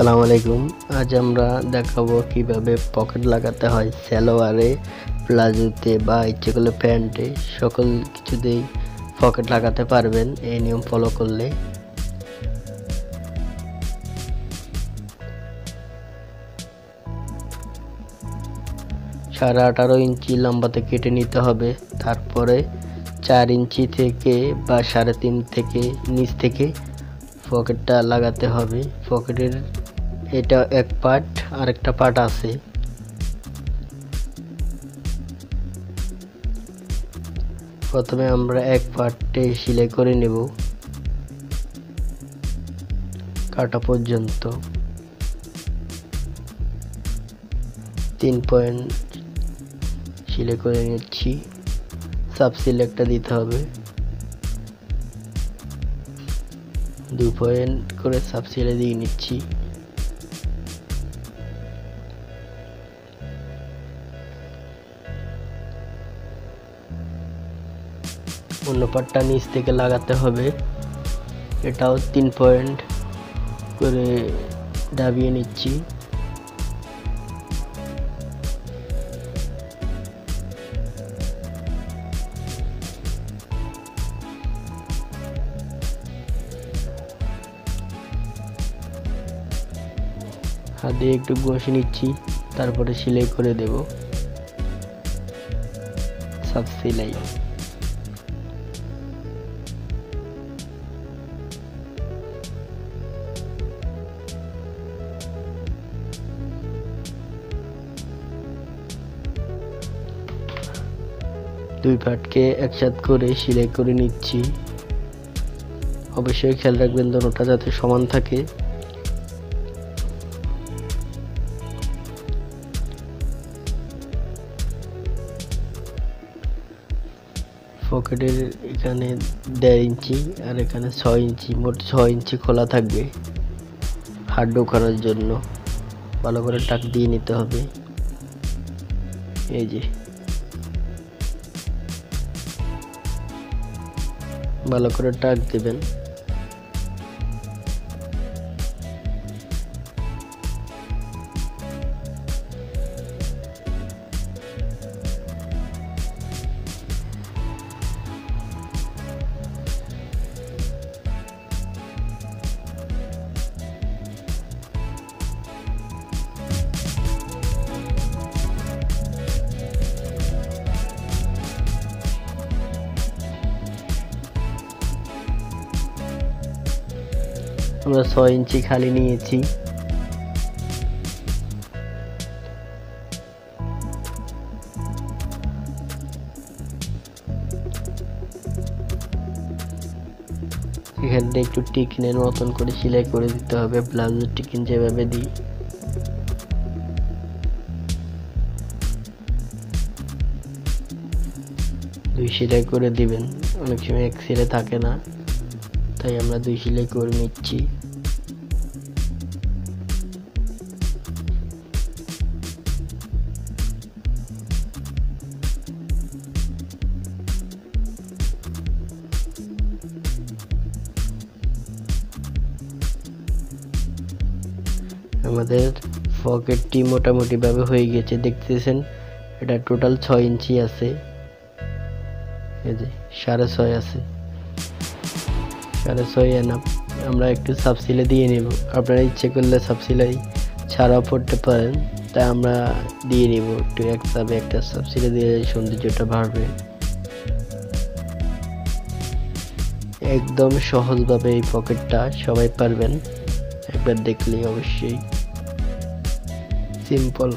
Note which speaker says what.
Speaker 1: আসসালামু আলাইকুম। আজ আমরা দেখাবো কীভাবে পকেট লাগাতে হয় স্যালোয়ারে প্লাজোতে বা ইচ্ছে করলে প্যান্টে। সকল কিছুতেই পকেট লাগাতে পারবেন, এই নিয়ম ফলো করলে। সাড়ে আঠারো ইঞ্চি লম্বাতে কেটে নিতে হবে। তারপরে চার ইঞ্চি থেকে বা সাড়ে তিন থেকে, নিচ থেকে পকেটটা লাগাতে হবে। পকেটের এটা এক পার্ট আর একটা পার্ট আছে। প্রথমে আমরা এক পার্টে সেলাই করে নেব। কাটা পর্যন্ত। তিন পয়েন্ট সেলাই করে নিচ্ছি। সাব সিলেক্টটা দিতে হবে। দু পয়েন্ট করে সাব সিলাই দিয়ে নিচ্ছি। অন্য পাটটা নিচ থেকে লাগাতে হবে। এটাও তিন পয়েন্ট করে দাবিয়ে নিচ্ছি। হাত একটু ঘষে নিচ্ছি, তারপরে সেলাই করে দেব। সব সেলাই। দুই পাটকে একসাথ করে সেলাই করে নিচ্ছি। অবশ্যই খেয়াল রাখবেন দোনোটা যাতে সমান থাকে। পকেটের এখানে দেড় ইঞ্চি আর এখানে ছয় ইঞ্চি, মোট ছয় ইঞ্চি খোলা থাকবে হাত ঢোকানোর জন্য। ভালো করে টাক দিয়ে নিতে হবে। এই যে ভালো করে টাক দেবেন। আমরা ছয় ইঞ্চি খালি নিয়েছি। এখানে একটু টিকিনের মতন করে সেলাই করে দিতে হবে, ব্লাউজের টিকিন যেভাবে দিই। দুই সেলাই করে দিবেন, অনেক সময় এক সেলাই থাকে না, তাই আমরা দুই সেলাই করে নিচ্ছি। আমাদের পকেটটি মোটামুটিভাবে হয়ে গেছে, দেখতেছেন? এটা টোটাল ছয় ইঞ্চি আছে। এই যে, সাড়ে ছয় আছে। সাড়ে ছয় এনাফ আমরা একটু সাবসিলে দিয়ে নেব। আপনারা ইচ্ছে করলে সাবসিলাই ছাড়াও পড়তে পারেন তাই আমরা দিয়ে নিব একটু এক সাবে একটা সাবসিলে দিয়ে সৌন্দর্যটা বাড়বে। একদম সহজভাবে এই পকেটটা সবাই পারবেন। একবার দেখলেই অবশ্যই সিম্পল